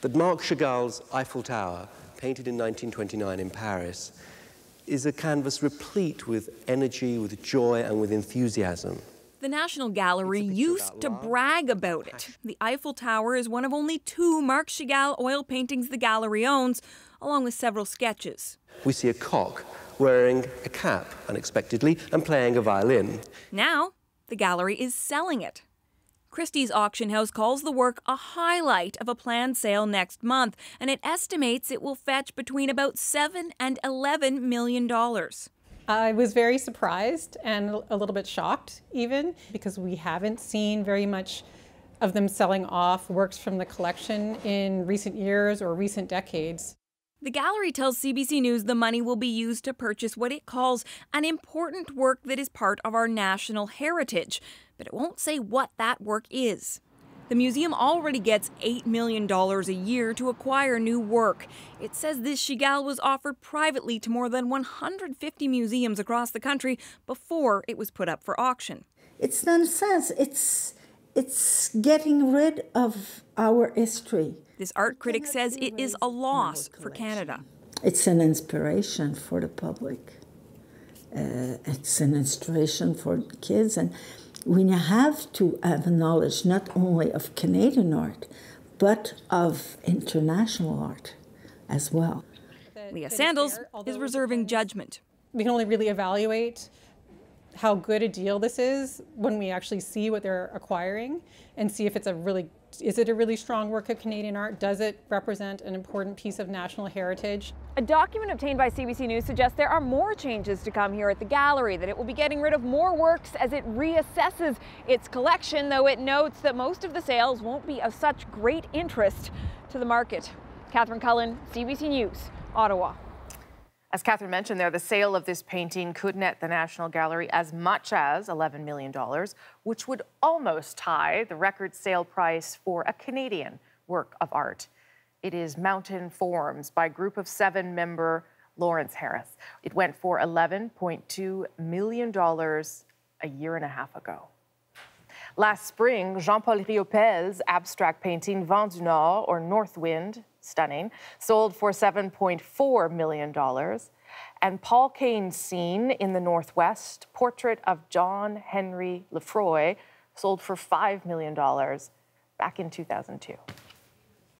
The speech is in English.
that Marc Chagall's Eiffel Tower, painted in 1929 in Paris, is a canvas replete with energy, with joy, and with enthusiasm. The National Gallery used to brag about it. The Eiffel Tower is one of only two Marc Chagall oil paintings the gallery owns, along with several sketches. We see a cock wearing a cap unexpectedly and playing a violin. Now, the gallery is selling it. Christie's auction house calls the work a highlight of a planned sale next month, and it estimates it will fetch between about 7 and 11 million dollars. I was very surprised and a little bit shocked, even because we haven't seen very much of them selling off works from the collection in recent years or recent decades. The gallery tells CBC News the money will be used to purchase what it calls an important work that is part of our national heritage, but it won't say what that work is. The museum already gets $8 million a year to acquire new work. It says this Chagall was offered privately to more than 150 museums across the country before it was put up for auction. It's nonsense. It's, it's getting rid of our history. This art critic says it is a loss for Canada. It's an inspiration for the public. Uh, it's an inspiration for kids and we have to have knowledge not only of Canadian art, but of international art as well. Leah Sandals is reserving judgment. We can only really evaluate how good a deal this is when we actually see what they're acquiring and see if it's a really is it a really strong work of Canadian art? Does it represent an important piece of national heritage? A document obtained by CBC News suggests there are more changes to come here at the gallery, that it will be getting rid of more works as it reassesses its collection, though it notes that most of the sales won't be of such great interest to the market. Catherine Cullen, CBC News, Ottawa. As Catherine mentioned there, the sale of this painting could net the National Gallery as much as $11 million, which would almost tie the record sale price for a Canadian work of art. It is Mountain Forms by Group of Seven member Lawren Harris. It went for $11.2 million a year and a half ago. Last spring, Jean-Paul Riopelle's abstract painting Vent du Nord, or North Wind, stunning, sold for $7.4 million. And Paul Kane's scene in the Northwest, portrait of John Henry Lefroy, sold for $5 million back in 2002.